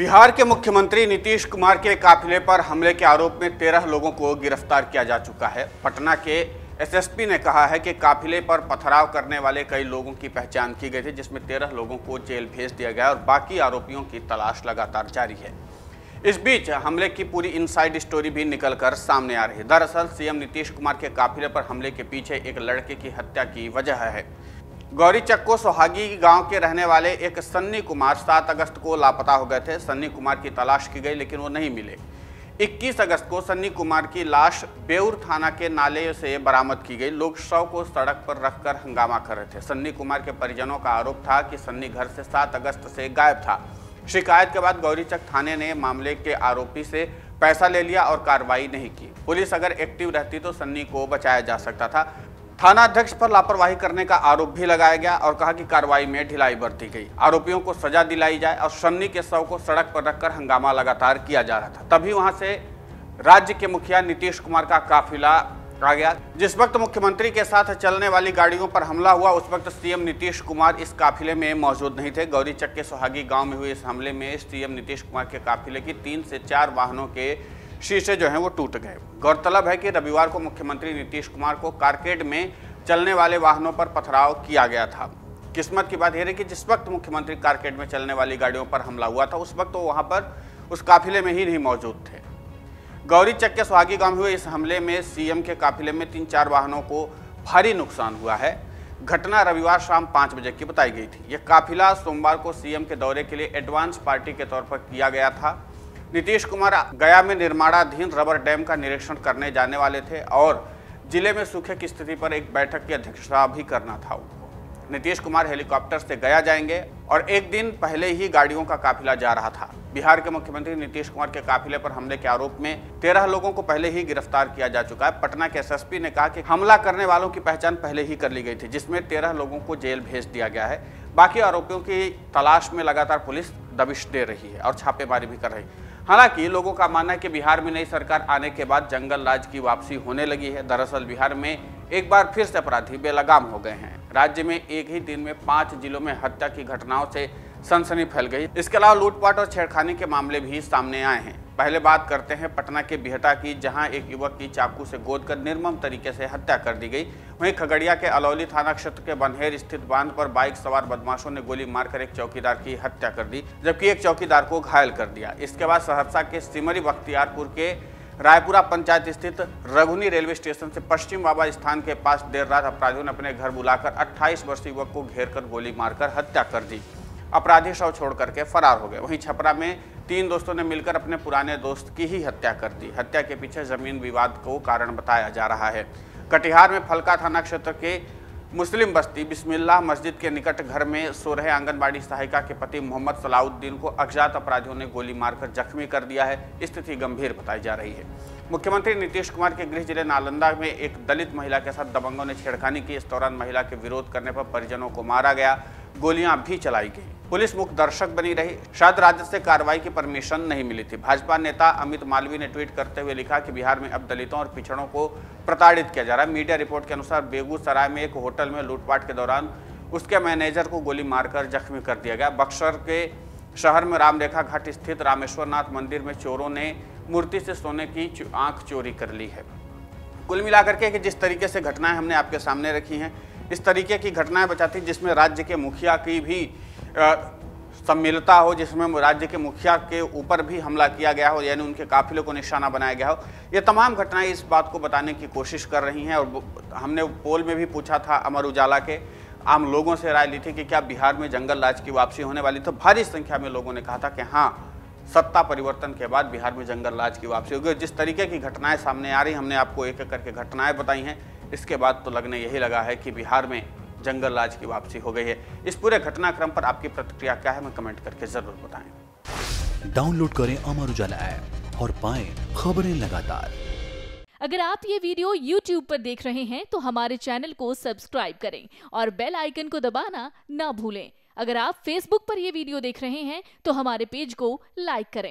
बिहार के मुख्यमंत्री नीतीश कुमार के काफिले पर हमले के आरोप में तेरह लोगों को गिरफ़्तार किया जा चुका है। पटना के एसएसपी ने कहा है कि काफिले पर पथराव करने वाले कई लोगों की पहचान की गई थी, जिसमें तेरह लोगों को जेल भेज दिया गया और बाकी आरोपियों की तलाश लगातार जारी है। इस बीच हमले की पूरी इनसाइड स्टोरी भी निकलकर सामने आ रही है। दरअसल सीएम नीतीश कुमार के काफिले पर हमले के पीछे एक लड़के की हत्या की वजह है। गौरी चक्को सोहागी गाँव के रहने वाले एक सन्नी कुमार 7 अगस्त को लापता हो गए थे। सन्नी कुमार की तलाश की गई, लेकिन वो नहीं मिले। 21 अगस्त को सन्नी कुमार की लाश बेउर थाना के नाले से बरामद की गई। लोग शव को सड़क पर रखकर हंगामा कर रहे थे। सन्नी कुमार के परिजनों का आरोप था कि सन्नी घर से 7 अगस्त से गायब था। शिकायत के बाद गौरीचक थाने ने मामले के आरोपी से पैसा ले लिया और कार्रवाई नहीं की। पुलिस अगर एक्टिव रहती तो सन्नी को बचाया जा सकता था थाना अध्यक्ष पर लापरवाही करने का आरोप भी लगाया गया और कहा कि कार्रवाई में ढिलाई बरती गई। आरोपियों को सजा दिलाई जाए और सन्नी के शव को सड़क पर रखकर हंगामा लगातार किया जा रहा था। तभी वहाँ से राज्य के मुखिया नीतीश कुमार का काफिला आ गया। जिस वक्त मुख्यमंत्री के साथ चलने वाली गाड़ियों पर हमला हुआ, उस वक्त सीएम नीतीश कुमार इस काफिले में मौजूद नहीं थे। गौरी चक के सुहागी गाँव में हुए इस हमले में सीएम नीतीश कुमार के काफिले की तीन से चार वाहनों के शीशे जो हैं वो टूट गए। गौरतलब है कि रविवार को मुख्यमंत्री नीतीश कुमार को कारकेड में चलने वाले वाहनों पर पथराव किया गया था। किस्मत की बात यह रही कि जिस वक्त मुख्यमंत्री कारकेड में चलने वाली गाड़ियों पर हमला हुआ था, उस वक्त वो वहाँ पर उस काफिले में ही नहीं मौजूद थे। गौरी चक के सुहागी गाँव हुए इस हमले में सीएम के काफिले में तीन चार वाहनों को भारी नुकसान हुआ है। घटना रविवार शाम पाँच बजे की बताई गई थी। यह काफिला सोमवार को सीएम के दौरे के लिए एडवांस पार्टी के तौर पर किया गया था। नीतीश कुमार गया में निर्माणाधीन रबर डैम का निरीक्षण करने जाने वाले थे और ज़िले में सूखे की स्थिति पर एक बैठक की अध्यक्षता भी करना था। उनको नीतीश कुमार हेलीकॉप्टर से गया जाएँगे और एक दिन पहले ही गाड़ियों का काफिला जा रहा था। बिहार के मुख्यमंत्री नीतीश कुमार के काफिले पर हमले के आरोप में तेरह लोगों को पहले ही गिरफ़्तार किया जा चुका है। पटना के एसएसपी ने कहा कि हमला करने वालों की पहचान पहले ही कर ली गई थी, जिसमें तेरह लोगों को जेल भेज दिया गया है। बाकी आरोपियों की तलाश में लगातार पुलिस दबिश दे रही है और छापेमारी भी कर रही है। हालाँकि लोगों का मानना है कि बिहार में नई सरकार आने के बाद जंगल राज की वापसी होने लगी है। दरअसल बिहार में एक बार फिर से अपराधी बेलगाम हो गए हैं। राज्य में एक ही दिन में पाँच जिलों में हत्या की घटनाओं से सनसनी फैल गई। इसके अलावा लूटपाट और छेड़खानी के मामले भी सामने आए हैं। पहले बात करते हैं पटना के बिहटा की, जहाँ एक युवक की चाकू से गोद कर निर्मम तरीके से हत्या कर दी गई। वहीं खगड़िया के अलौली थाना क्षेत्र के बनहेर स्थित बाँध पर बाइक सवार बदमाशों ने गोली मारकर एक चौकीदार की हत्या कर दी, जबकि एक चौकीदार को घायल कर दिया। इसके बाद सहरसा के सिमरी बख्तियारपुर के रायपुरा पंचायत स्थित रघुनी रेलवे स्टेशन से पश्चिम बाबा स्थान के पास देर रात अपराधियों ने अपने घर बुलाकर 28 वर्षीय युवक को घेर कर गोली मारकर हत्या कर दी। अपराधी शव छोड़ करके फरार हो गए। वहीं छपरा में तीन दोस्तों ने मिलकर अपने पुराने दोस्त की ही हत्या कर दी। हत्या के पीछे ज़मीन विवाद को कारण बताया जा रहा है। कटिहार में फलका थाना क्षेत्र के मुस्लिम बस्ती बिस्मिल्लाह मस्जिद के निकट घर में सो रहे आंगनबाड़ी सहायिका के पति मोहम्मद सलाउद्दीन को अज्ञात अपराधियों ने गोली मारकर जख्मी कर दिया है। स्थिति गंभीर बताई जा रही है। मुख्यमंत्री नीतीश कुमार के गृह ज़िले नालंदा में एक दलित महिला के साथ दबंगों ने छेड़खानी की। इस दौरान महिला के विरोध करने पर परिजनों को मारा गया। गोलियाँ भी चलाई गई। पुलिस मुख्य दर्शक बनी रही। शायद राज्य से कार्रवाई की परमिशन नहीं मिली थी। भाजपा नेता अमित मालवी ने ट्वीट करते हुए लिखा कि बिहार में अब दलितों और पिछड़ों को प्रताड़ित किया जा रहा है। मीडिया रिपोर्ट के अनुसार बेगूसराय में एक होटल में लूटपाट के दौरान उसके मैनेजर को गोली मारकर जख्मी कर दिया गया। बक्सर के शहर में रामरेखा घाट स्थित रामेश्वर नाथ मंदिर में चोरों ने मूर्ति से सोने की आँख चोरी कर ली है। कुल मिलाकर के कि जिस तरीके से घटनाएँ हमने आपके सामने रखी हैं, इस तरीके की घटनाएँ बचाती जिसमें राज्य के मुखिया की भी सम्मिलता हो, जिसमें राज्य के मुखिया के ऊपर भी हमला किया गया हो, यानी उनके काफिले को निशाना बनाया गया हो, ये तमाम घटनाएँ इस बात को बताने की कोशिश कर रही हैं, और हमने पोल में भी पूछा था अमर उजाला के, आम लोगों से राय ली थी कि क्या बिहार में जंगल राज की वापसी होने वाली तो भारी संख्या में लोगों ने कहा था कि हाँ सत्ता परिवर्तन के बाद बिहार में जंगल राज की वापसी होगी जिस तरीके की घटनाएँ सामने आ रही, हमने आपको एक एक करके घटनाएँ बताई हैं, इसके बाद तो लगने यही लगा है कि बिहार में जंगल राज की वापसी हो गई है। इस पूरे घटनाक्रम पर आपकी प्रतिक्रिया क्या है मैं कमेंट करके ज़रूर बताएँ। डाउनलोड करें अमर उजाला ऐप और पाए खबरें लगातार। अगर आप ये वीडियो YouTube पर देख रहे हैं तो हमारे चैनल को सब्सक्राइब करें और बेल आइकन को दबाना ना भूलें। अगर आप Facebook पर यह वीडियो देख रहे हैं तो हमारे पेज को लाइक करें।